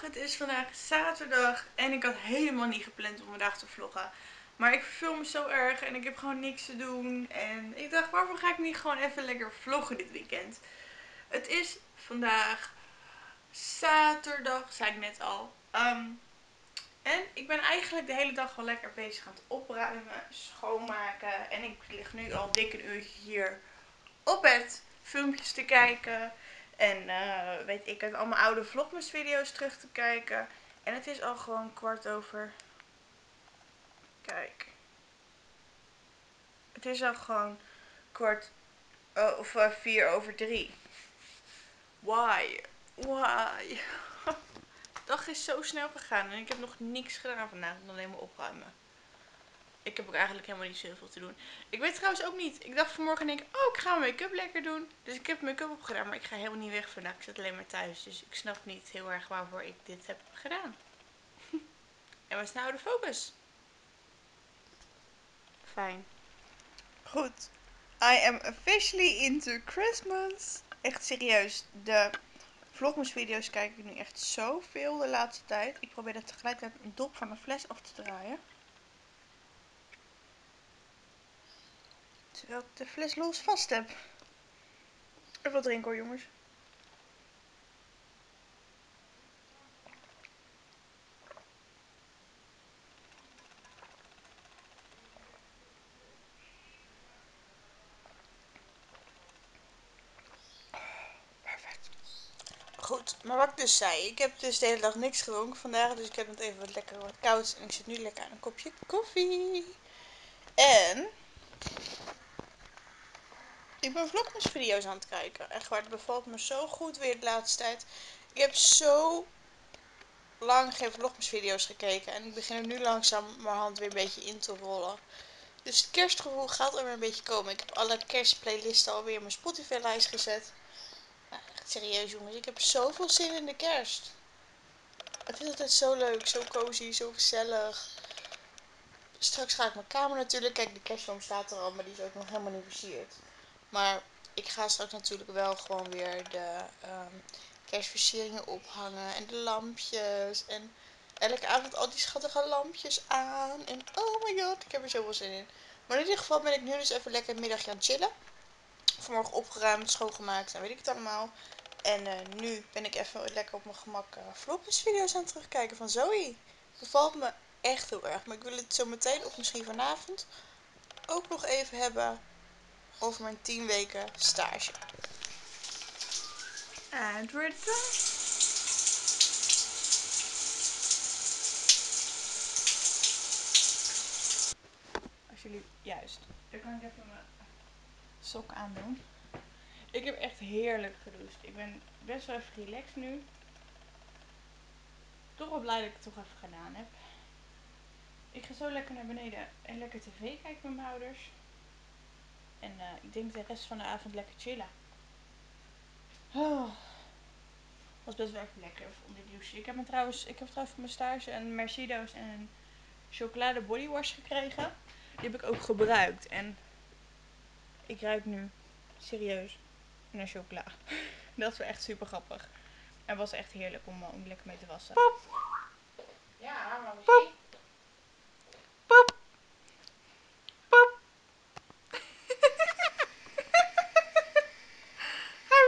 Het is vandaag zaterdag en ik had helemaal niet gepland om vandaag te vloggen. Maar ik verveel me zo erg en ik heb gewoon niks te doen. En ik dacht, waarom ga ik niet gewoon even lekker vloggen dit weekend? Het is vandaag zaterdag, zei ik net al. Ehm, en ik ben eigenlijk de hele dag wel lekker bezig aan het opruimen, schoonmaken. En ik lig nu al dik een uurtje hier op bed filmpjes te kijken. En uh, weet ik het, allemaal oude vlogmas video's terug te kijken. En het is al gewoon kwart over. Kijk. Het is al gewoon kwart uh, of uh, vier over drie. Why? Why? De dag is zo snel gegaan en ik heb nog niks gedaan vandaag dan alleen maar opruimen ik heb ook eigenlijk helemaal niet zoveel te doen. Ik weet trouwens ook niet. Ik dacht vanmorgen denk ik, oh ik ga make-up lekker doen. Dus ik heb make-up opgedaan, maar ik ga helemaal niet weg vandaag. Ik zit alleen maar thuis. Dus ik snap niet heel erg waarvoor ik dit heb gedaan. en wat is nou de focus? Fijn. Goed. I am officially into Christmas. Echt serieus. De vlogmas video's kijk ik nu echt zoveel de laatste tijd. Ik probeer dat tegelijkertijd een dop van een fles af te draaien. Terwijl ik de fles los vast heb. Even wat drinken hoor jongens. Perfect. Goed, maar wat ik dus zei, ik heb dus de hele dag niks gedronken vandaag, dus ik heb het even wat lekker wat koud en ik zit nu lekker aan een kopje koffie. En ik ben vlogmasvideo's aan het kijken. Echt waar, het bevalt me zo goed weer de laatste tijd. Ik heb zo lang geen vlogmasvideo's gekeken. En ik begin er nu langzaam mijn hand weer een beetje in te rollen. Dus het kerstgevoel gaat er weer een beetje komen. Ik heb alle kerstplaylisten alweer in mijn Spotify lijst gezet. Nou, echt serieus jongens, ik heb zoveel zin in de kerst. Ik vind altijd zo leuk, zo cozy, zo gezellig. Straks ga ik mijn kamer natuurlijk. Kijk, de kerstboom staat er al, maar die is ook nog helemaal niet versierd. Maar ik ga straks natuurlijk wel gewoon weer de um, kerstversieringen ophangen. En de lampjes. En elke avond al die schattige lampjes aan. En oh my god, ik heb er zoveel zin in. Maar in ieder geval ben ik nu dus even lekker een middagje aan het chillen. Vanmorgen opgeruimd, schoongemaakt en weet ik het allemaal. En uh, nu ben ik even lekker op mijn gemak uh, video's aan het terugkijken van Zoe. Bevalt me echt heel erg. Maar ik wil het zo meteen of misschien vanavond ook nog even hebben over mijn 10 weken stage. En het wordt Als jullie, juist. Dan kan ik even mijn sok aandoen. Ik heb echt heerlijk gedoucht. Ik ben best wel even relaxed nu. Toch wel blij dat ik het toch even gedaan heb. Ik ga zo lekker naar beneden en lekker tv kijken met mijn ouders. En uh, ik denk de rest van de avond lekker chillen. Oh. Was best wel even lekker onder de douche. Ik heb, me trouwens, ik heb trouwens voor mijn stage een Mercedes en een chocolade bodywash gekregen. Die heb ik ook gebruikt. En ik ruik nu serieus naar chocola. Dat is wel echt super grappig. En was echt heerlijk om, eh, om lekker mee te wassen. Pop. Ja, maar Pop.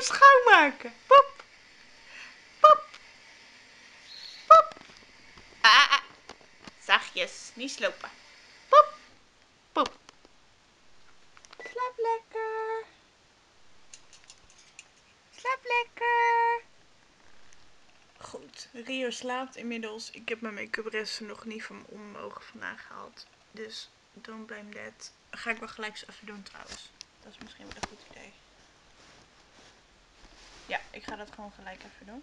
Schoonmaken. Pop. Pop. Pop. Ah, ah. Zachtjes, niet slopen. Pop. Pop. Slaap lekker. Slaap lekker. Goed, Rio slaapt inmiddels. Ik heb mijn make-up resten nog niet van mijn ogen vandaag gehaald. Dus don't blame that. Ga ik wel gelijk eens even doen trouwens. Dat is misschien wel een goed idee. Ik ga dat gewoon gelijk even doen.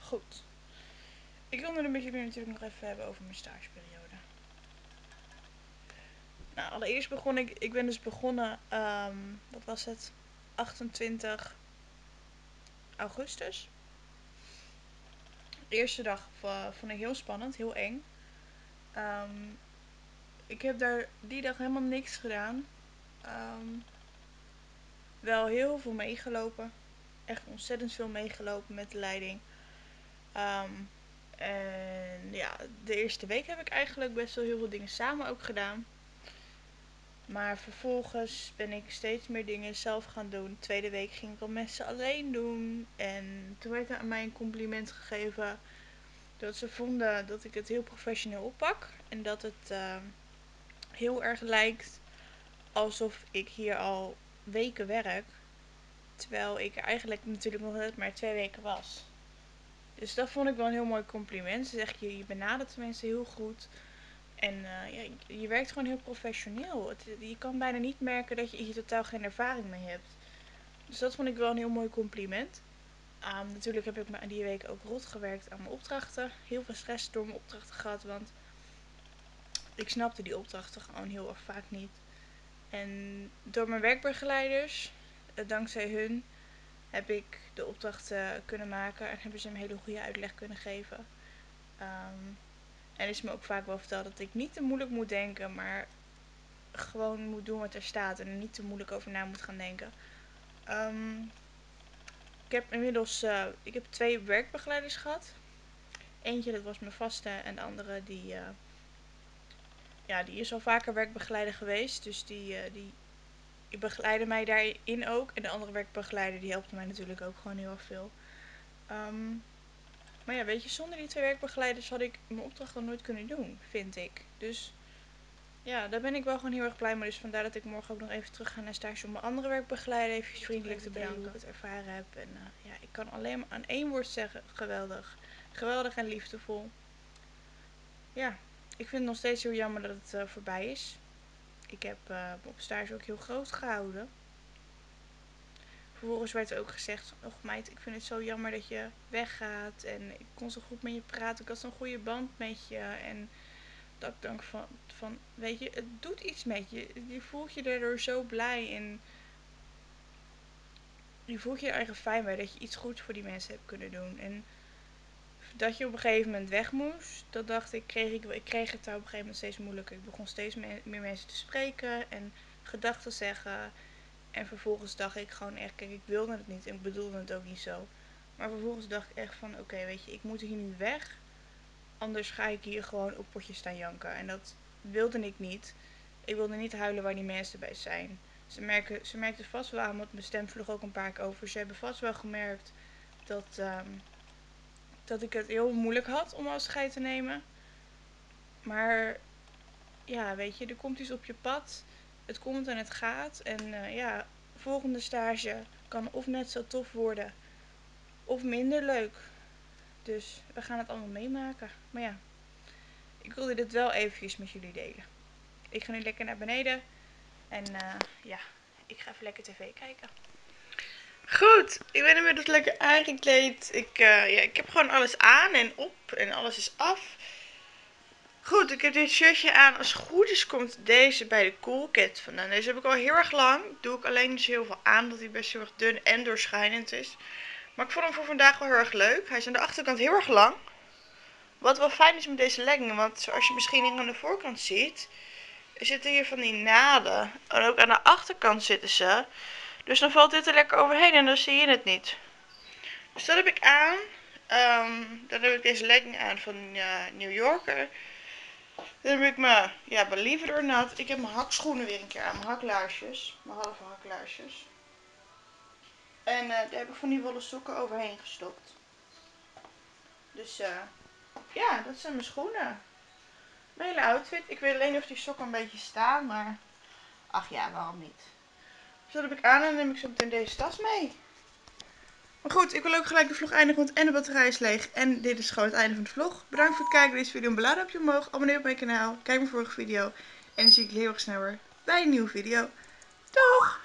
Goed. Ik wilde het met jullie natuurlijk nog even hebben over mijn stageperiode. Nou, allereerst begon ik, ik ben dus begonnen, um, wat was het? 28 augustus. De eerste dag vond ik heel spannend, heel eng. Ehm, ik heb daar die dag helemaal niks gedaan. Ehm, wel heel veel meegelopen. Echt ontzettend veel meegelopen met de leiding. Ehm, en ja, de eerste week heb ik eigenlijk best wel heel veel dingen samen ook gedaan. Maar vervolgens ben ik steeds meer dingen zelf gaan doen. De tweede week ging ik al mensen alleen doen. En toen werd er aan mij een compliment gegeven. Dat ze vonden dat ik het heel professioneel oppak. En dat het uh, heel erg lijkt alsof ik hier al weken werk. Terwijl ik eigenlijk natuurlijk nog net maar twee weken was. Dus dat vond ik wel een heel mooi compliment. Ze zegt, je, je benadert de mensen heel goed. En uh, ja, je werkt gewoon heel professioneel. Je kan bijna niet merken dat je hier totaal geen ervaring mee hebt. Dus dat vond ik wel een heel mooi compliment. Um, natuurlijk heb ik me die week ook rot gewerkt aan mijn opdrachten. Heel veel stress door mijn opdrachten gehad, want ik snapte die opdrachten gewoon heel erg vaak niet. En door mijn werkbegeleiders, eh, dankzij hun, heb ik de opdrachten kunnen maken en hebben ze een hele goede uitleg kunnen geven. Um, en is me ook vaak wel verteld dat ik niet te moeilijk moet denken, maar gewoon moet doen wat er staat en er niet te moeilijk over na moet gaan denken. Um, ik heb inmiddels uh, ik heb twee werkbegeleiders gehad. Eentje dat was mijn vaste en de andere die, uh, ja, die is al vaker werkbegeleider geweest. Dus die, uh, die begeleidde mij daarin ook. En de andere werkbegeleider die helpt mij natuurlijk ook gewoon heel erg veel. Um, maar ja, weet je, zonder die twee werkbegeleiders had ik mijn opdracht dan nooit kunnen doen, vind ik. Dus ja, daar ben ik wel gewoon heel erg blij mee. Dus vandaar dat ik morgen ook nog even terug ga naar stage om mijn andere werkbegeleider even vriendelijk te bedanken hoe ik het ervaren heb. En uh, ja, ik kan alleen maar aan één woord zeggen, geweldig. Geweldig en liefdevol. Ja, ik vind het nog steeds heel jammer dat het uh, voorbij is. Ik heb uh, op stage ook heel groot gehouden. Vervolgens werd er ook gezegd, och meid, ik vind het zo jammer dat je weggaat. En ik kon zo goed met je praten, ik had zo'n goede band met je. En dat ik van, van, weet je, het doet iets met je. Je voelt je daardoor zo blij en je voelt je er fijn bij dat je iets goeds voor die mensen hebt kunnen doen. En dat je op een gegeven moment weg moest, dat dacht ik, kreeg ik, ik kreeg het daar op een gegeven moment steeds moeilijker. Ik begon steeds meer mensen te spreken en gedachten zeggen. En vervolgens dacht ik gewoon echt, kijk, ik wilde het niet en ik bedoelde het ook niet zo. Maar vervolgens dacht ik echt van, oké, weet je, ik moet hier nu weg. Anders ga ik hier gewoon op potje staan janken. En dat wilde ik niet. Ik wilde niet huilen waar die mensen bij zijn. Ze, merken, ze merkten vast wel aan, want mijn stem vloog ook een paar keer over. Ze hebben vast wel gemerkt dat, um, dat ik het heel moeilijk had om afscheid te nemen. Maar ja, weet je, er komt iets op je pad het komt en het gaat. En uh, ja, volgende stage kan of net zo tof worden of minder leuk. Dus we gaan het allemaal meemaken. Maar ja, ik wilde dit wel eventjes met jullie delen. Ik ga nu lekker naar beneden. En uh, ja, ik ga even lekker tv kijken. Goed, ik ben inmiddels lekker aangekleed. Ik, uh, ja, ik heb gewoon alles aan en op en alles is af. Goed, ik heb dit shirtje aan. Als het goed is komt deze bij de Cool Cat vandaan. Deze heb ik al heel erg lang. Doe ik alleen dus heel veel aan, omdat hij best heel erg dun en doorschijnend is. Maar ik vond hem voor vandaag wel heel erg leuk. Hij is aan de achterkant heel erg lang. Wat wel fijn is met deze leggingen, want zoals je misschien aan de voorkant ziet, zitten hier van die naden. En ook aan de achterkant zitten ze. Dus dan valt dit er lekker overheen en dan zie je het niet. Dus dat heb ik aan. Um, dan heb ik deze legging aan van uh, New Yorker. Dan heb ik mijn, ja, believe it ik heb mijn hakschoenen weer een keer aan, mijn haklaarsjes, mijn halve haklaarsjes. En uh, daar heb ik van die wollen sokken overheen gestopt. Dus uh, ja, dat zijn mijn schoenen. Mijn hele outfit. Ik weet alleen of die sokken een beetje staan, maar ach ja, waarom niet. Dus dat heb ik aan en dan neem ik zo meteen deze tas mee. Maar goed, ik wil ook gelijk de vlog eindigen, want en de batterij is leeg. En dit is gewoon het einde van de vlog. Bedankt voor het kijken deze video. Een belangrijk omhoog. Abonneer op mijn kanaal. Kijk mijn vorige video. En dan zie ik je heel erg snel weer bij een nieuwe video. Doeg!